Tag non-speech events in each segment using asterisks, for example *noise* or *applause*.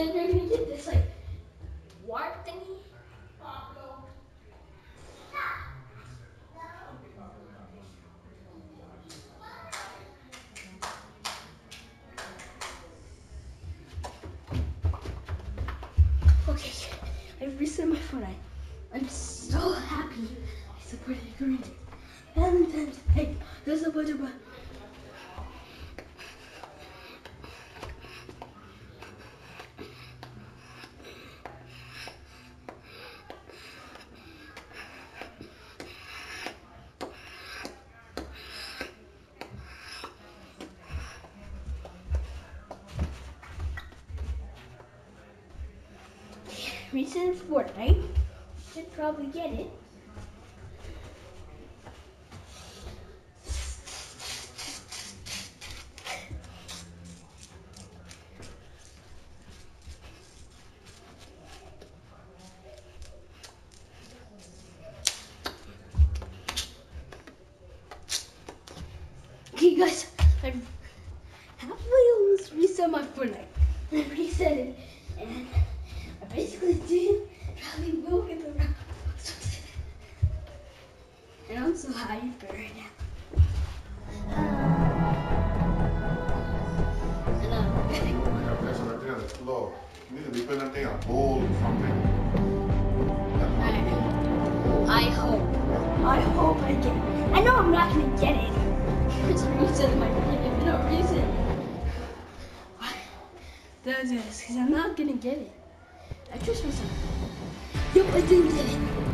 Send recent Fortnite should probably get it. implementing a whole something. I hope. I hope I get it. I know I'm not gonna get it. There's a reason, my freaking no reason. Why? There's this, because I'm not gonna get it. I trust myself. Yep, I didn't get it.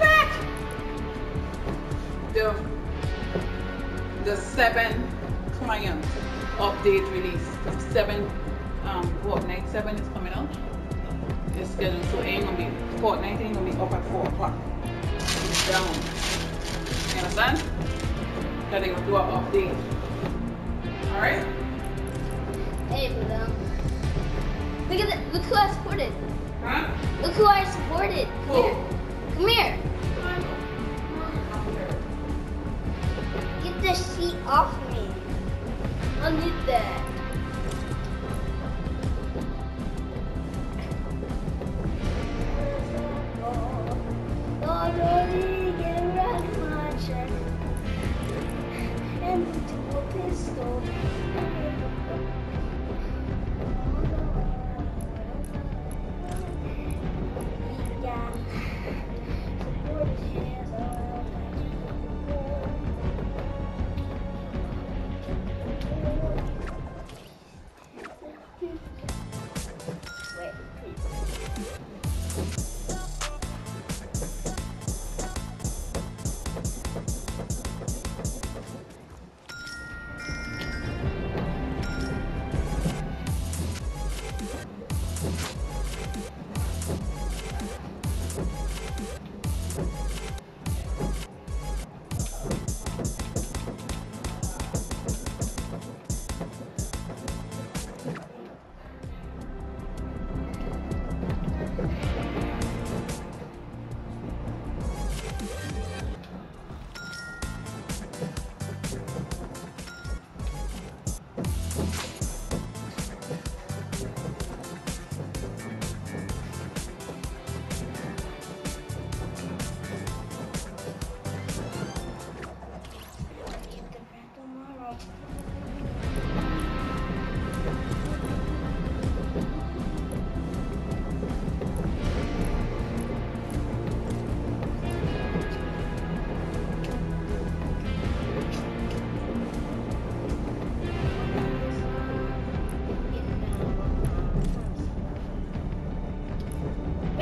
back. The, the seven client update release. Seven, um, Fortnite 7 is coming out. It's scheduled, so ain't gonna be, Fortnite ain't gonna be up at 4 o'clock. Down. You understand? That they gonna do an update. Alright? Hey, but, look at the, look who I supported. Huh? Look who I supported. Cool. Come here. Come here. Sheet off me. I need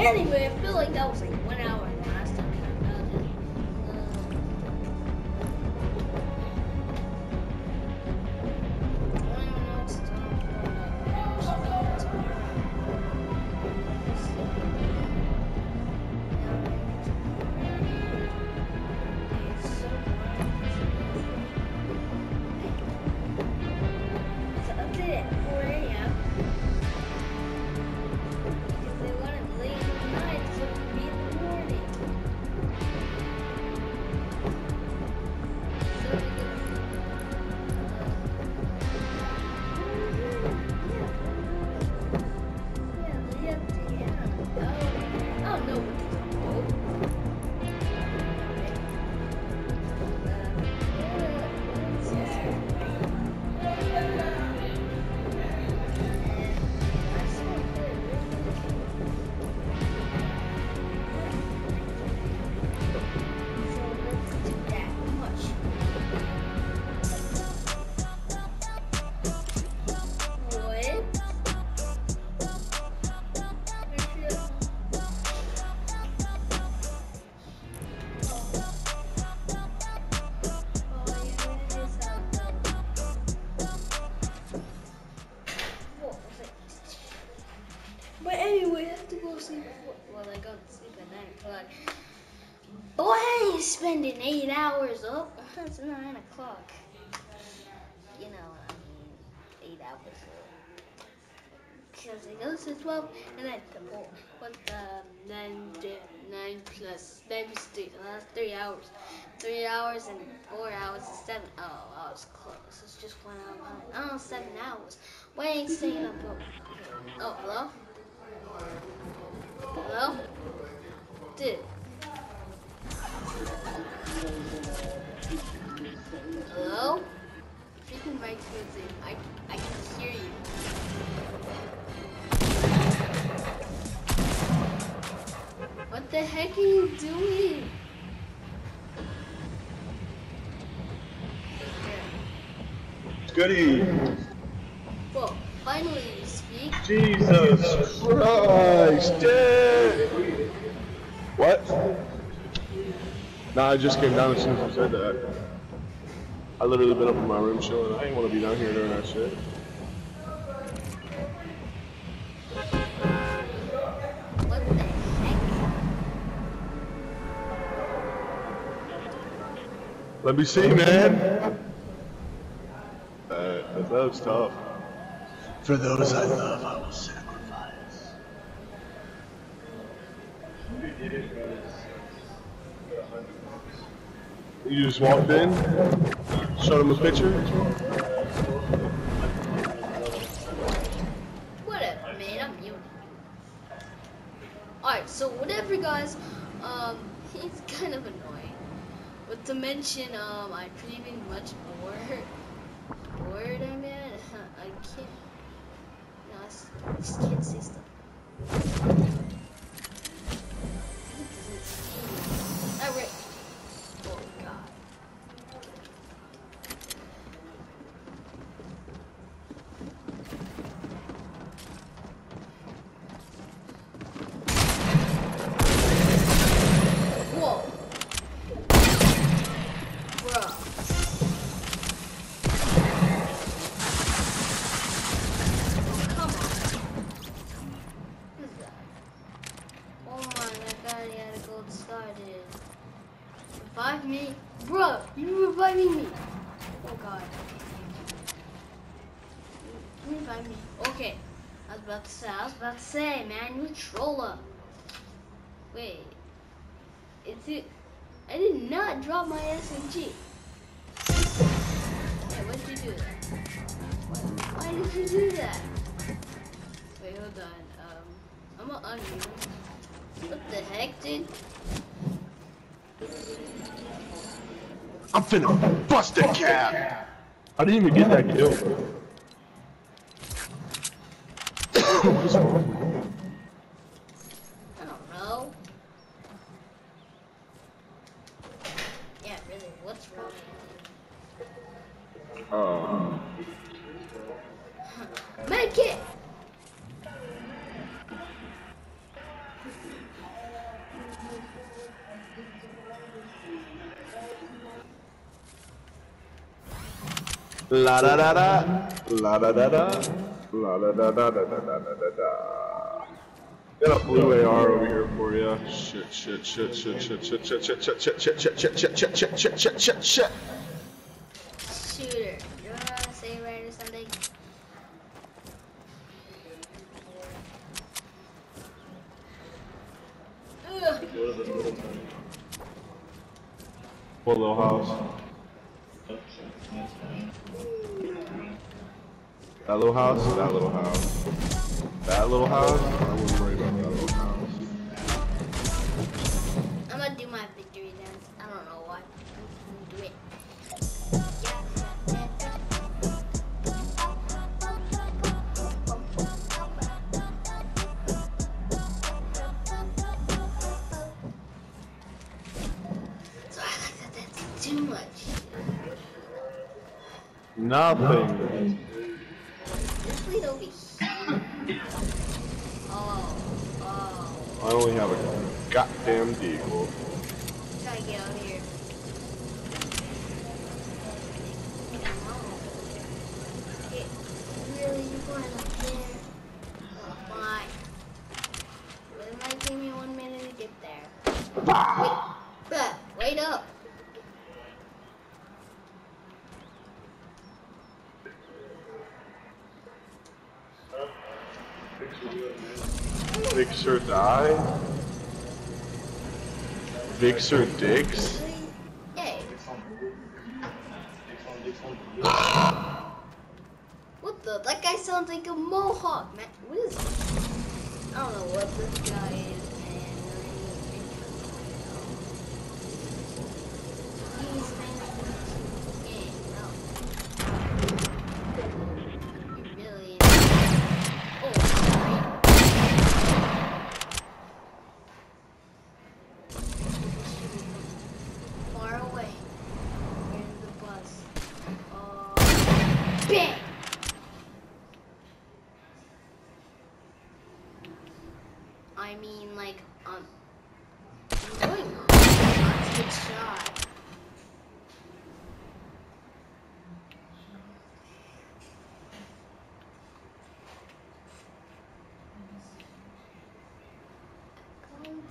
Anyway, I feel like that was like It's 9 o'clock. You know, I mean, 8 hours. Because it goes to 12 and then to 4. What, um, 9, di- 9 plus, 9 plus 3, uh, that's 3 hours. 3 hours and 4 hours is 7. Oh, I was close. It's just 1 hour. Oh, 7 hours. Why ain't staying up? Oh, hello? Hello? Dude. Hello? Freaking mic's busy. I, I can hear you. What the heck are you doing? Goody. Whoa, finally you speak. Jesus Christ. Dude. What? Nah, I just came down as soon as you said that. I literally been up in my room chilling. I ain't want to be down here doing that shit. Let me see, man. Uh, that was tough. For those I love, I will sacrifice. You just walked in? Showed him a picture. Whatever, man. I'm. Alright, so whatever, guys. Um, *laughs* he's kind of annoying. But to mention, um, I'm pretty much bored. Bored, I mean, *laughs* I can't. No, I I just can't say stuff. Alright. Oh, God. Whoa. Bruh. Come on. What is that? Oh my, that guy had a gold started. Revive me? Bruh, you reviving me. Oh god. You revive me. Okay. I was about to say, I was about to say, man, you a troller. Wait. It's it. I did not drop my SMG. Wait, what did you do that? Why, why did you do that? Wait, hold on. Um, I'm gonna unmute. What the heck, dude? I'm finna bust a cap. I didn't even get that kill. *coughs* What's wrong? I don't know. Yeah, really, what's wrong? Um, Make it! La da da da, la da da da, la da da da da da da da da da. Got a blue AR over here for you. Shit, shit, shit, shit, shit, shit, shit, shit, shit, shit, shit, shit, shit, shit, shit, shit, shit, shit, shit, shit. Shooter. You wanna say right or something? Ugh. What little house? That little house? That little house. That little house? I wouldn't worry about that little house. I'm gonna do my victory dance. I don't know why. I'm gonna do it. So I like that that's too much. Nothing. I only have a goddamn deagle. Guy, Vixer Dix.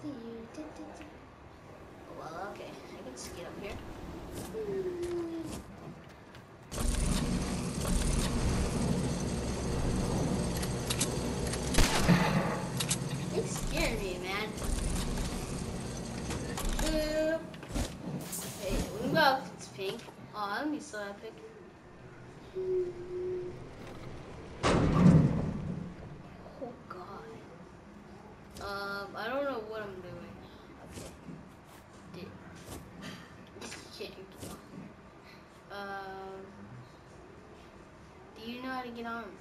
to you. Well, okay, I can get up here. 하긴 함.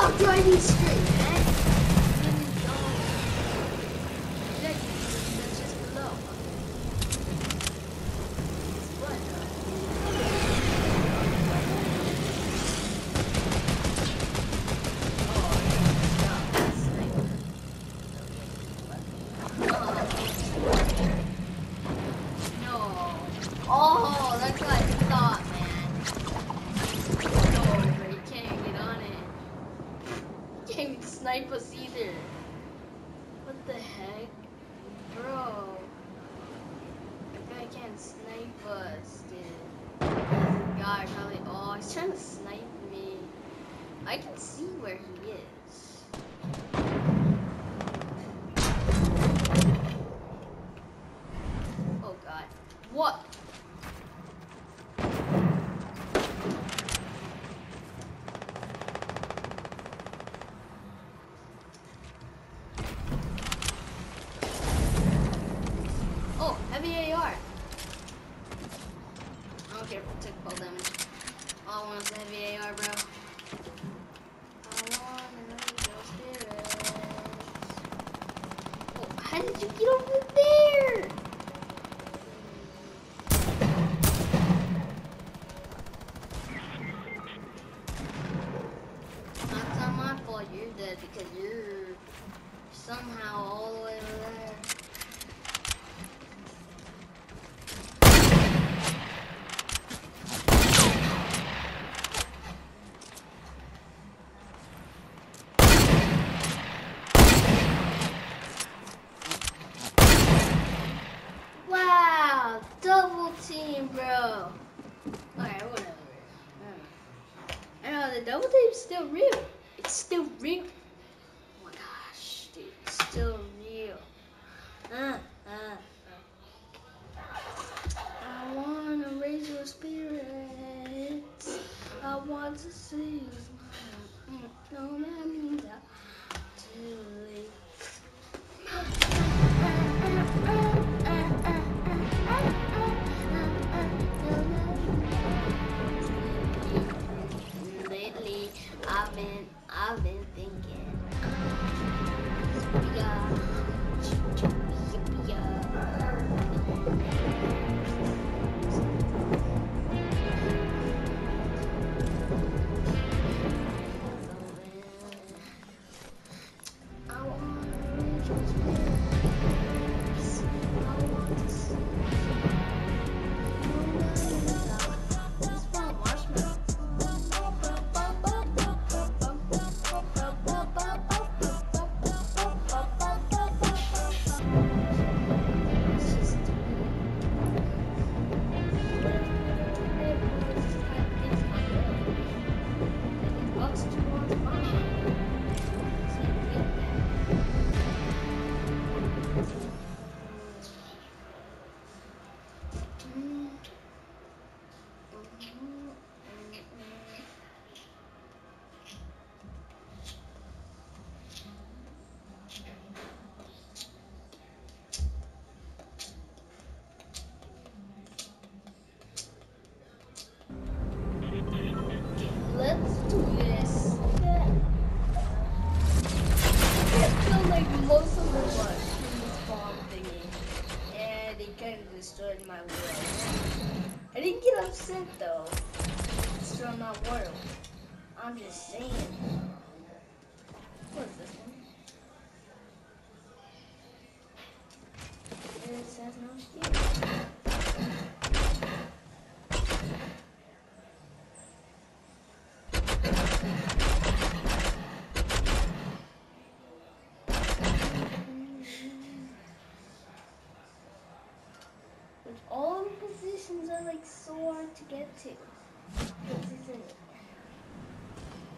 stop driving straight. careful, took fall damage. All I want is VAR, bro. Oh, how did you get over there?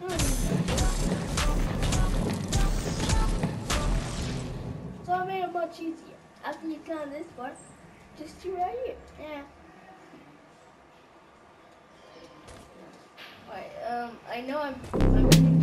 Hmm. So I made it much easier. After you turn this part, just do right here. Yeah. Alright, um, I know I'm, I'm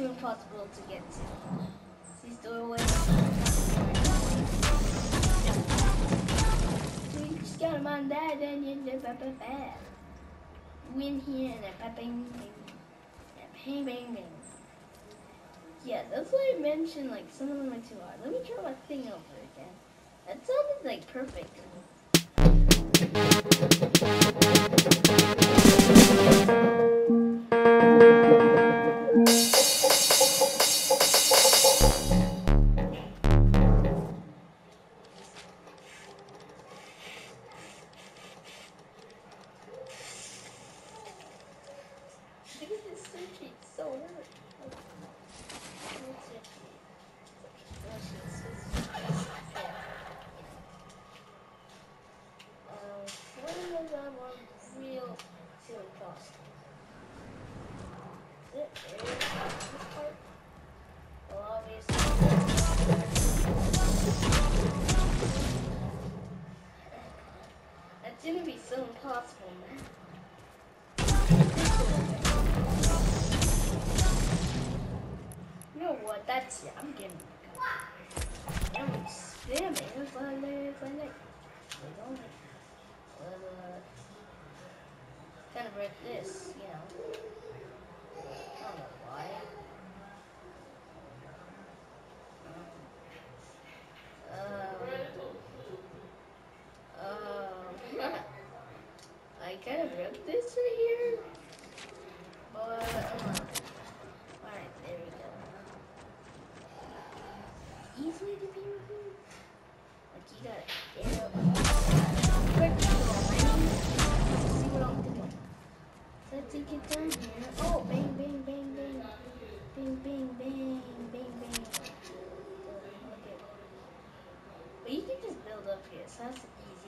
too impossible to get to. These doorways So you just gotta mind that and you know ba ba ba. Win here and a ba bang, bing. And a bang bang bang. Yeah, that's why I mentioned like some of them are too hard. Let me try my thing over again. That sounded like perfect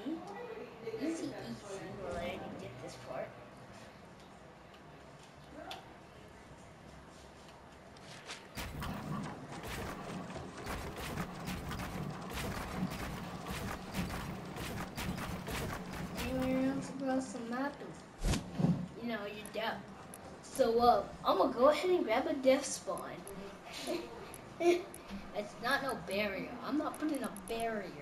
easy. Easy, easy. Well, I already did this part. Anyone else across the map? You know, you're dead. So, uh, I'm gonna go ahead and grab a death spawn. *laughs* it's not no barrier. I'm not putting a barrier.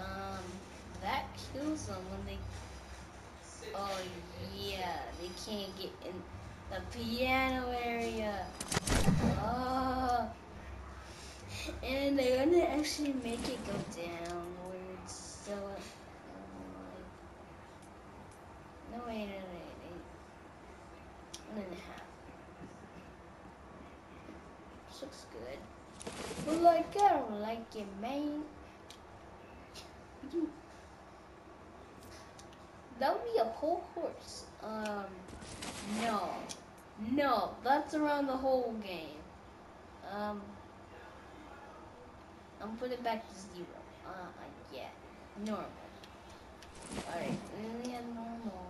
um, that kills them when they. Oh yeah, they can't get in the piano area. Oh, and they're gonna actually make it go downwards. So, um, no wait, no wait, eight, one and a half. This looks good. But like I don't like it, man. That would be a whole horse. Um, no. No, that's around the whole game. Um, I'm putting it back to zero. Uh, yeah, normal. Alright, then we have normal.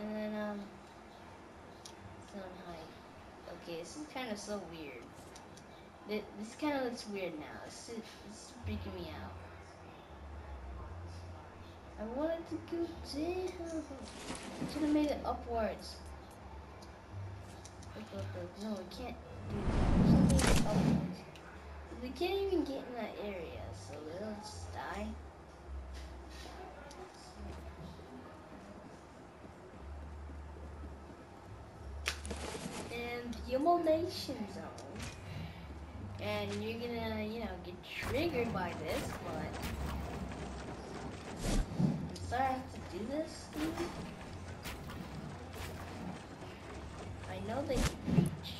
And then, um, zone height. Okay, this is kind of so weird. This, this kind of looks weird now. This is, this is freaking me out. I wanted to go down. I should have made it upwards. Look, look, look. No, we can't do that. We upwards. We can't even get in that area, so they'll just die. And the zone. And you're gonna, you know, get triggered by this, but I have to do this. I know they can reach.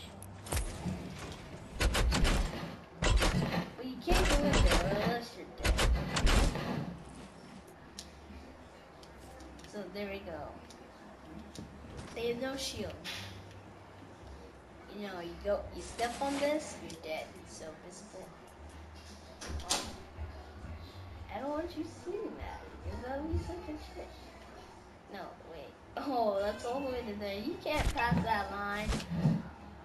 But you can't go in there unless you're dead. So there we go. They have no shield. You know, you go, you step on this, you're dead. It's so visible. I don't want you seeing that. Because that be such a trick. No, wait. Oh, that's all the way to there. You can't pass that line.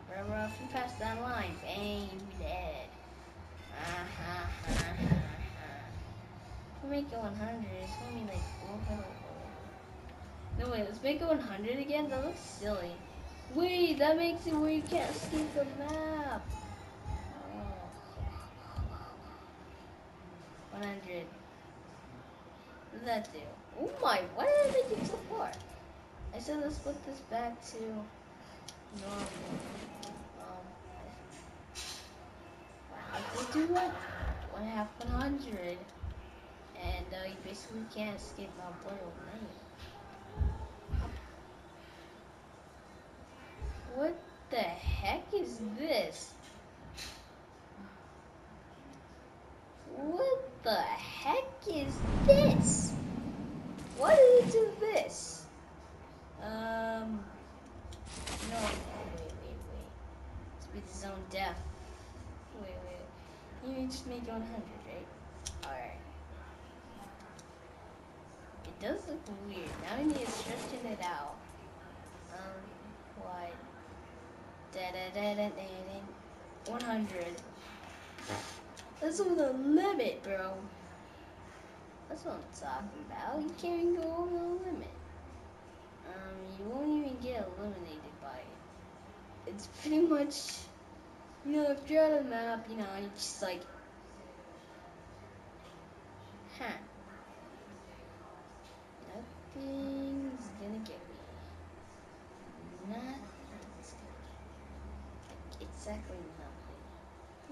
Remember, if you pass that line, bang, you be dead. Uh-huh, uh-huh, uh-huh. Make it 100. It's gonna be like, oh. No, wait, let's make it 100 again? That looks silly. Wait, that makes it where you can't escape the map. Oh. 100. That do? Oh my, why did I make it so far? I said let's put this back to normal. Um, wow, just do what? One half 100. And uh, you basically can't escape my boy overnight. What the heck is this? What the heck is this? What is this? Um, no, wait, wait, wait. Speed zone death. Wait, wait. You just make it 100, right? Alright. It does look weird. Now we need to stretching it out. Um? Da da da da da da. 100. That's over the limit, bro. That's what I'm talking about. You can't even go over the limit. Um, you won't even get eliminated by it. It's pretty much, you know, if you're on a map, you know, you just like, huh. Nothing's gonna get me. Nothing's gonna get me. Like, exactly.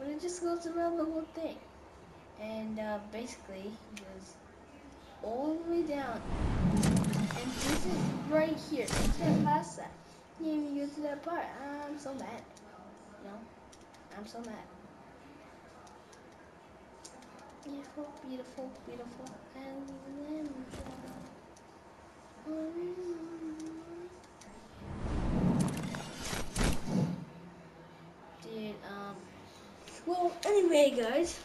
But it just goes around the whole thing. And uh, basically, it goes all the way down. And this is right here. You can't pass that. You can't even go to that part. I'm so mad. You know? I'm so mad. Beautiful, beautiful, beautiful. And then Dude, um. Well, anyway, guys.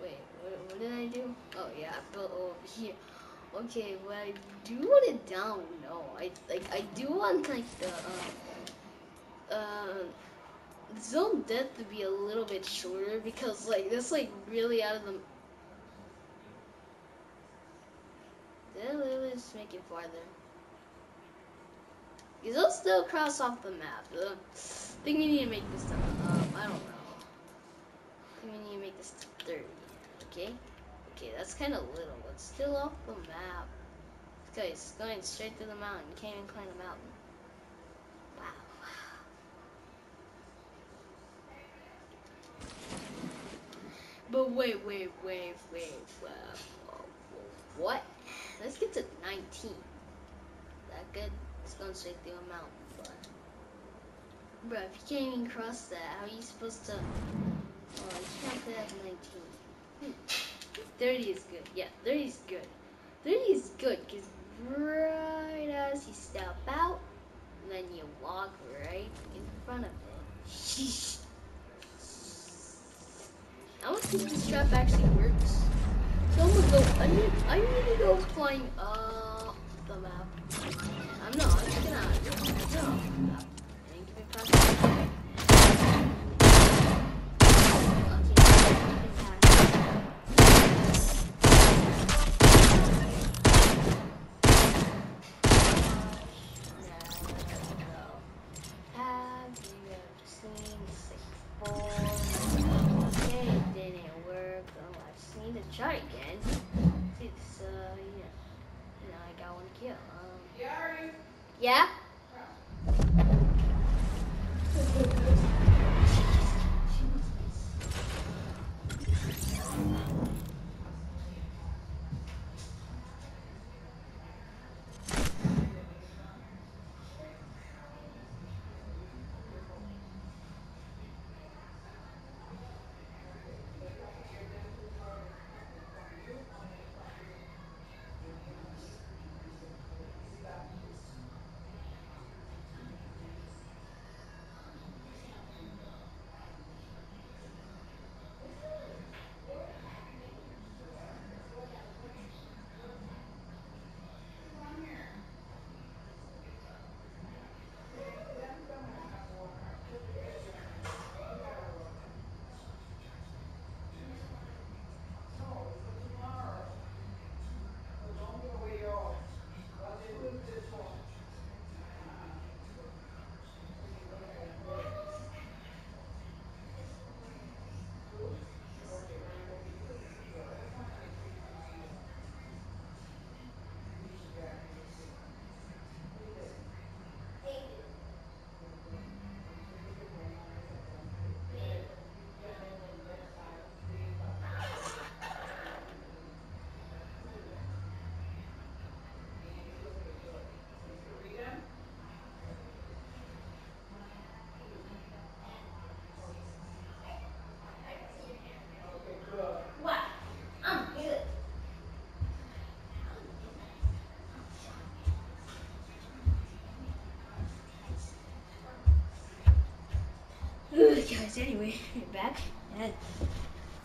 Wait, what, what did I do? Oh yeah, I built over here. Okay, well I do want it down. No, I like I do want like the uh, uh, zone depth to be a little bit shorter because like that's like really out of the. Then let's make it farther. Because they'll still cross off the map. Uh, I think we need to make this to, um, I don't know. We need to make this to 30, okay? Okay, that's kind of little, but still off the map. This guy's going straight to the mountain. You can't even climb the mountain. Wow. But wait, wait, wait, wait, wow. What? Let's get to 19. That good? It's going straight through a mountain, but... Bro, if you can't even cross that, how are you supposed to... Oh, you can't have 19. Hmm. 30 is good. Yeah, 30 is good. 30 is good, because right as you step out, then you walk right in front of it. Sheesh. I want to see if this trap actually works. So I'm gonna go. I need. I need to go flying up the map. I'm not. I'm gonna. I'm No. Thank you for Guys, anyway, *laughs* back and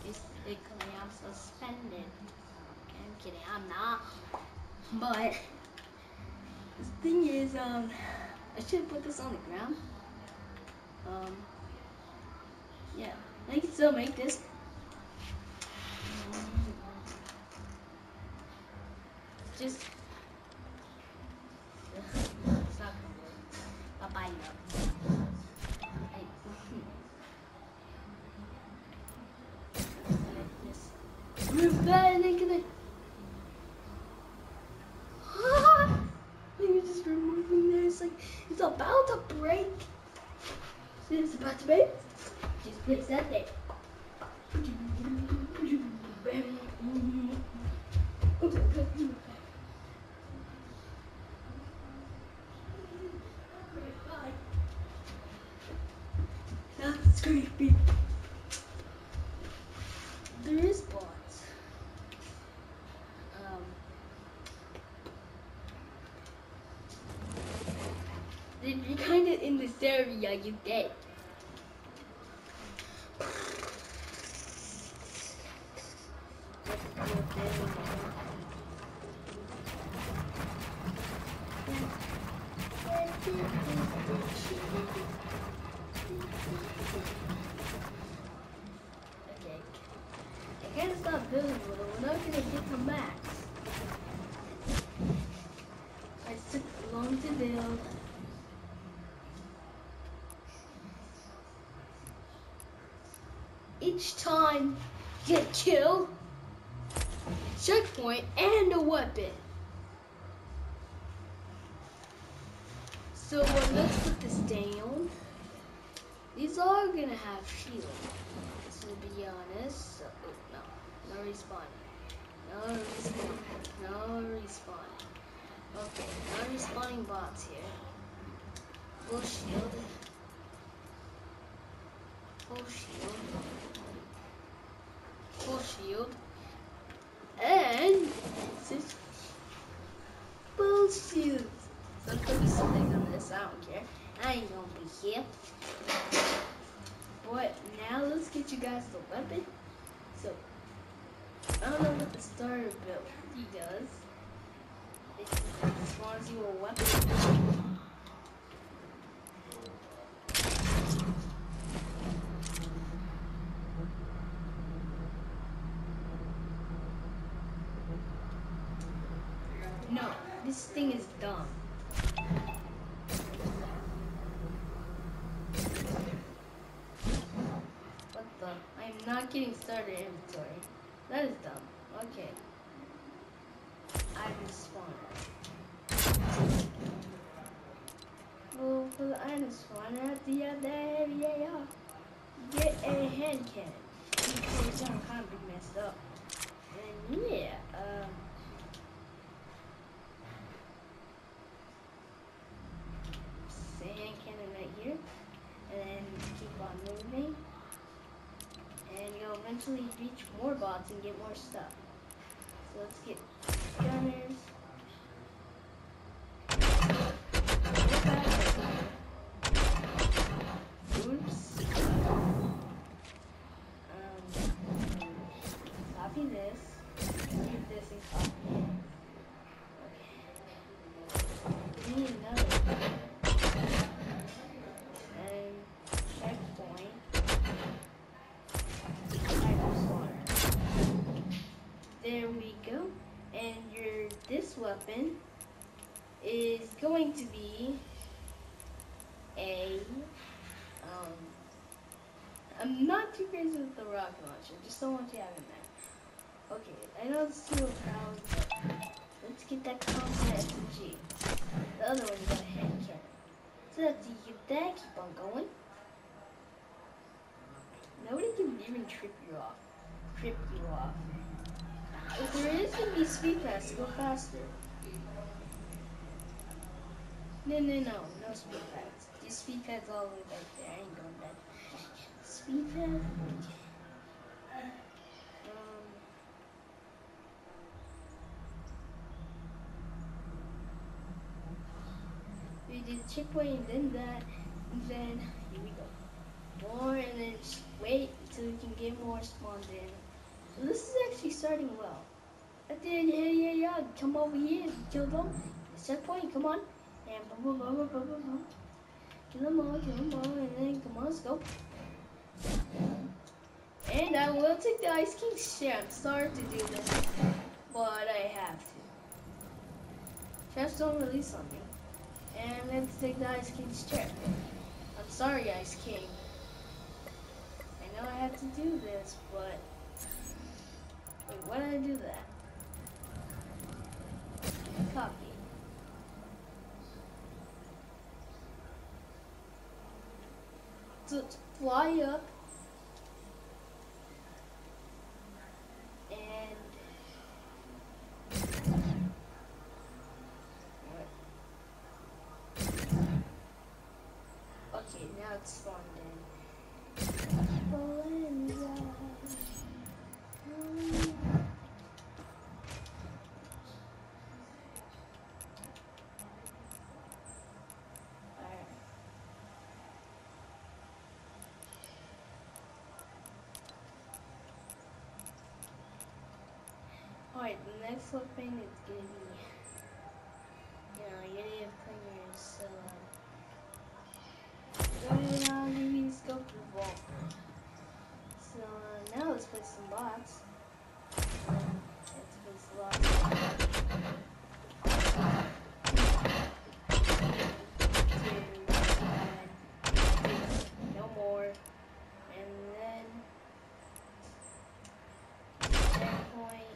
it's I'm suspended. Okay, I'm kidding, I'm not. But the thing is, um, I should put this on the ground. Um, yeah, I can still make this. Creepy. There is bots. Um. If you're kind of in this area, you're dead. Each time get killed. checkpoint, and a weapon. So uh, let's put this down. These are gonna have shield. To be honest, so, oh, no, no respawning, no respawning, no respawning. Okay, no respawning bots here. Full shield. Full shield. Full shield. And this full shield. So there's gonna be something on this. I don't care. I ain't gonna be here. But now let's get you guys the weapon. So I don't know what the starter ability does. It spawns you a weapon. No, this thing is dumb. What the? I'm not getting started inventory. That is dumb. Okay. Item spawner. Well, for the item spawner the other area, get a hand cannon. Because I'm kind of messed up. And yeah, um. say hand cannon right here, and then keep on moving, and you'll eventually reach bots and get more stuff. So let's get gunners. Weapon is going to be a um I'm not too crazy with the rocket launcher, just don't want you having that. Okay, I know it's too proud, but let's get that combat SMG. The other one's got a hand cannon. So after you get that, keep on going. Nobody can even trip you off. Trip you off. If there is gonna be speed pass, go faster. No, no, no, no speed pads. These speed pads all the way back there. I ain't going back. Speed pad. Um. We did checkpoint, and then that, and then here we go. More, and then just wait until we can get more spawned in. So this is actually starting well. At the end, yeah, yeah, yeah, come over here, kill them. Checkpoint, come on. And boom, boom, boom, boom, boom, boom. Kill them all, kill them all, and then come on, let's go. And I will take the Ice King's share. I'm sorry to do this, but I have to. Chefs don't release on me. And let's take the Ice King's chair. I'm sorry, Ice King. I know I have to do this, but... Wait, why did I do that? Copy. To fly up and what? Okay, now it's spawned in. Belinda. Alright. Alright, the next weapon is gonna be, you know, Unity of Clingers, so, going on, maybe let's go for the vault. So, uh, now let's play some bots. Let's play some bots. Two, and no more, and then checkpoint.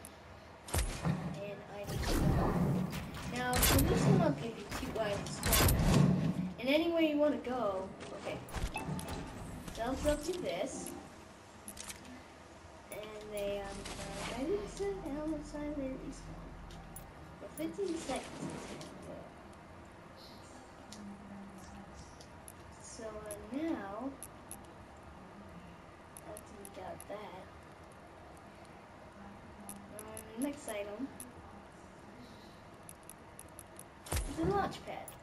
this one will give you two lights. And anywhere you want to go, okay. Jumps up to this. And they, um, uh, ready to set down the side they respawn. For 15 seconds. So uh, now, after we got that, um, next item a launch pad.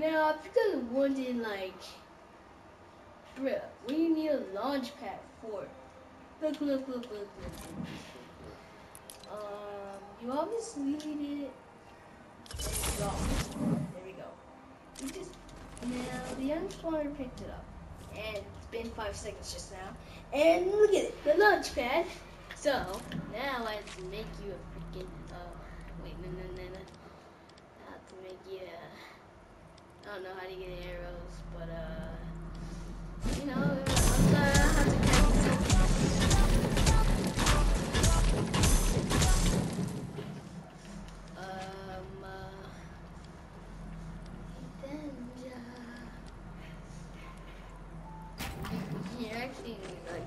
Now, if you're gonna like, bruh, what do you need a launch pad for? Look, look, look, look, look. Um, you obviously need it. There you we go. You just now the unspawner picked it up, and it's been five seconds just now. And look at it, the launch pad. So now I have make you a freaking. Uh, wait, no, no, no, no. I have to make you. A, I don't know how to get arrows, but uh, you know, I'm gonna have to practice. Um. Uh, then, uh, here, actually, like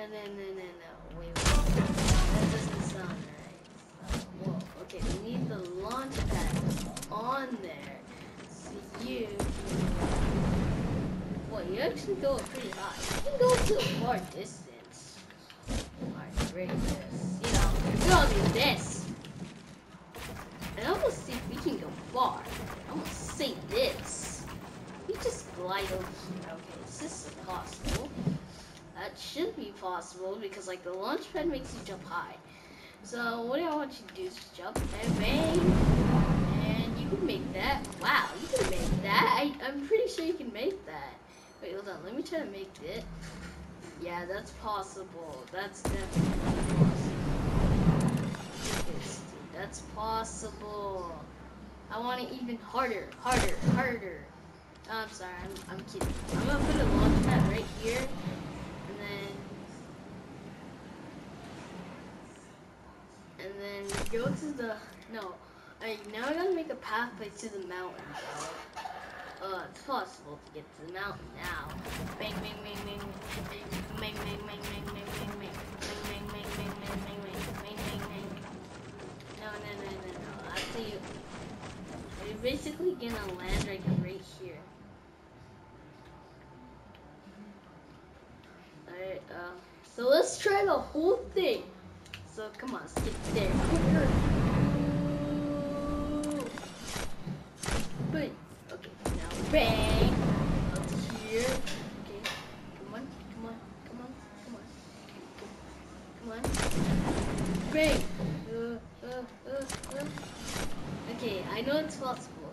No, no, no, no, no. Wait, wait. That doesn't sound right. Whoa. Okay, we need the launch pad on there. So you. Well, you actually go pretty high. You can go to a far distance. Alright, break this. You know, we all do this. And I'm gonna see if we can go far. I'm gonna say this. We just glide over here. Okay, is this possible? That should be possible because like the launch pad makes you jump high. So what I want you to do is jump and bang. And you can make that. Wow, you can make that. I, I'm pretty sure you can make that. Wait, hold on. Let me try to make it. Yeah, that's possible. That's definitely possible. That's possible. I want it even harder, harder, harder. Oh, I'm sorry, I'm, I'm kidding. I'm gonna put a launch pad right here, then, and then go to the, no, I, now I gotta make a pathway to the mountain. Uh, it's possible to get to the mountain now. Bang, bang, bang, bang, bang, bang, bang, bang, bang, bang, bang, bang, bang, bang, bang, bang, try the whole thing. So come on, stick there. But okay, now bang up here. Okay, come on, come on, come on, come on, come on. Bang. Uh, uh, uh, uh. Okay, I know it's possible.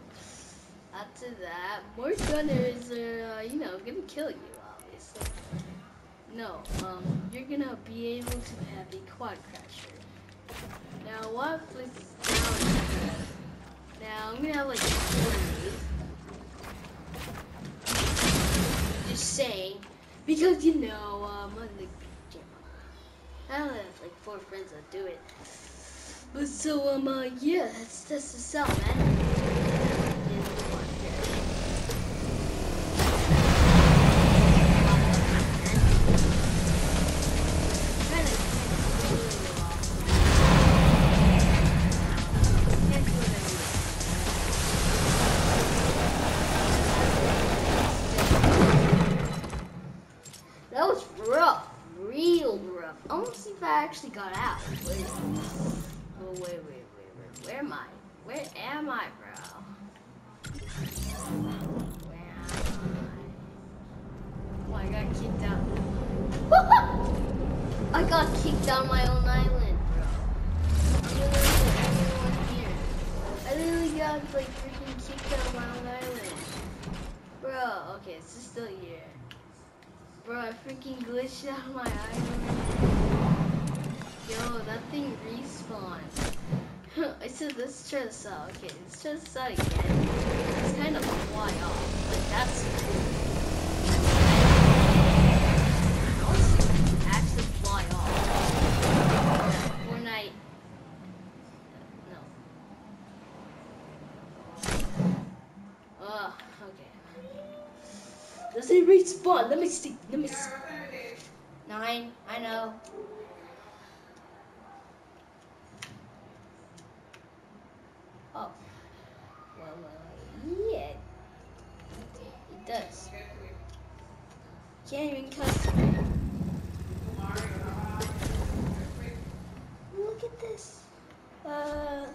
After that, more gunners are, uh, you know, gonna kill you. No, um, you're gonna be able to have a quad crasher. Now, what it's down? Now, I'm gonna have like 40. Just saying, because you know, um, I'm like, I only have like four friends that do it. But so, um, uh, yeah, that's, that's the sell, man. I want to see if I actually got out. Oh, wait. Oh, wait, wait, wait, wait. Where am I? Where am I, bro? Where am I? Oh, I got kicked out. *laughs* I got kicked out my own island, bro. I literally here. I literally got, like, freaking kicked out my own island. Bro, okay, it's still here. Bro, I freaking glitched out my island. Yo, that thing respawned. *laughs* I said let's try this out. Okay, let's try this out again. It's kind of fly off. Like that's Does it respawn? Let me see. Let me see. Nine. I know. Oh. Well, uh, yeah. It does. Can't even custom. Look at this. Uh.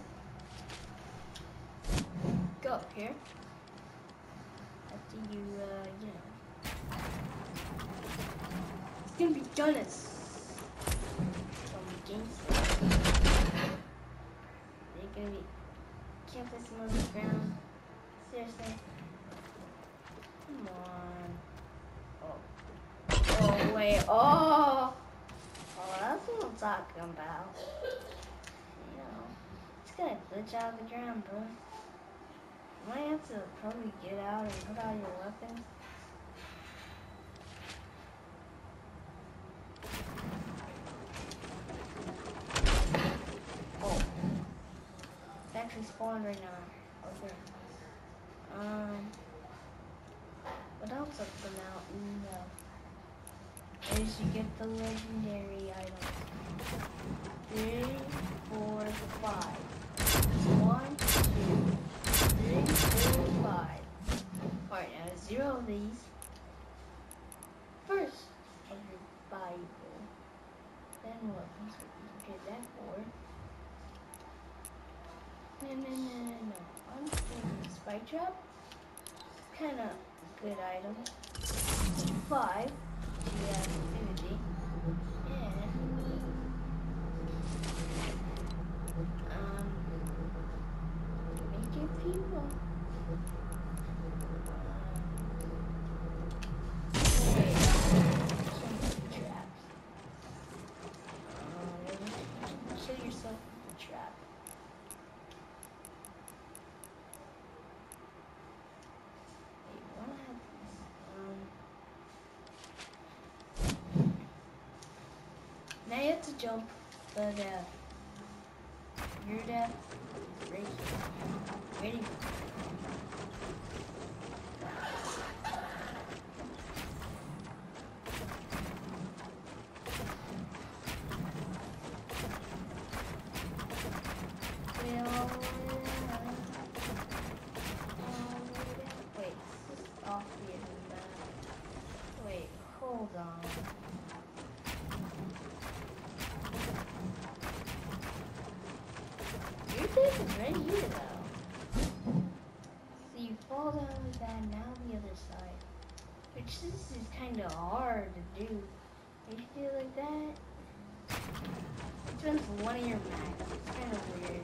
Go up here. After you, uh, you know. It's gonna be games. They're gonna be. Can't place them on the ground. Seriously. Come on. Oh. Oh, wait. Oh! Oh, that's what I'm talking about. You know. It's gonna glitch out of the ground, bro. You might have to probably get out and put out your weapons. Oh. It's spawned right now. Okay. Um. What else up the mountain? No. Is you get the legendary items. Three, four, five. One, two, three, four, five. Alright, now zero of these. First of your Bible. Then what? Get that for. No, no, no. I'm thinking spike trap. Kind of good item. Five. The activity. And um, make it people. Kill yourself with the trap. Wait, what happens? Um, now you have to jump, but uh, your death is right here. Waiting. Well, Which this is kinda hard to do. You it like that, it spends one of your max. It's kinda weird.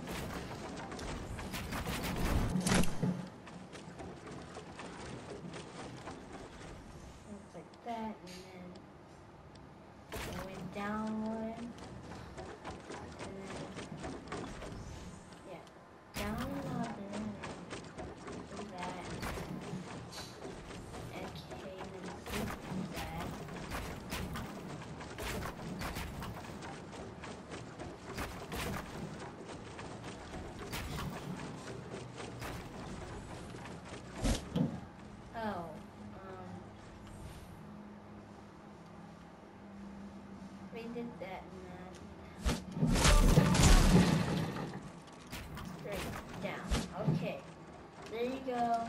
Did that that. Straight down. Okay, there you go.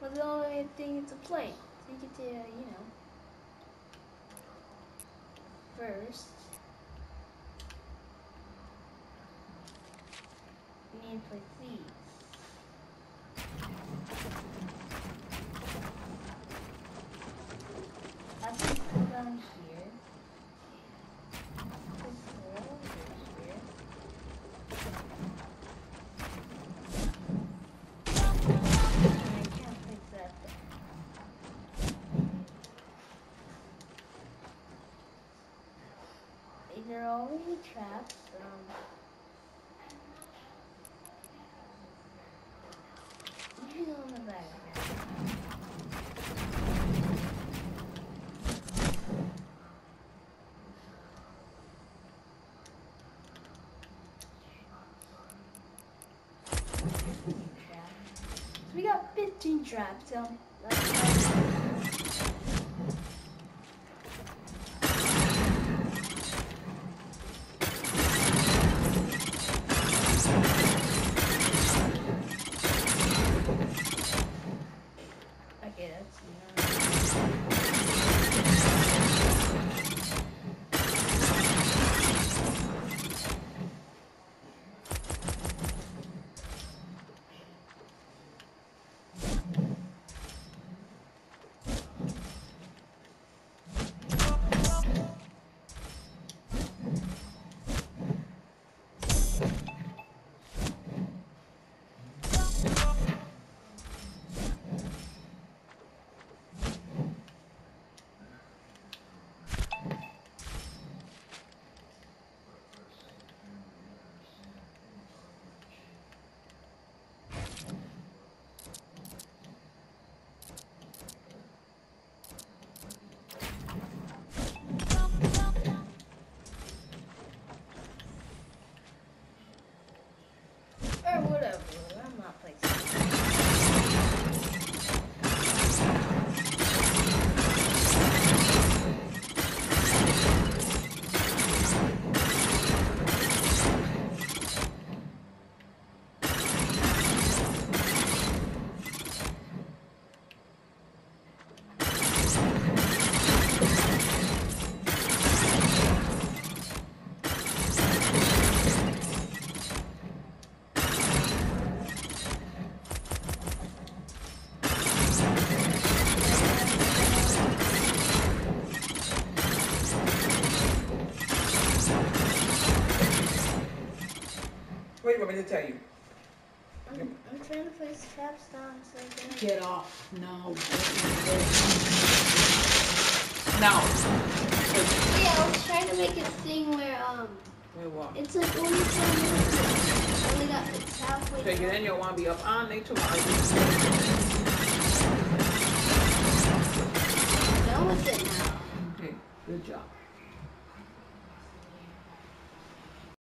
Well, the only thing is a plate, so you get to, you know, first. Need to place these. booby trap from... The back. So we got 15 traps, so... to tell you? I'm, I'm trying to place traps down so I can. Get off. No. No. Yeah, I was trying to make it thing where um Wait, what? it's like only ten minutes. Only got it's halfway. Okay, done. then you'll want to be up on they tomorrow. Done with it now. Okay, good job.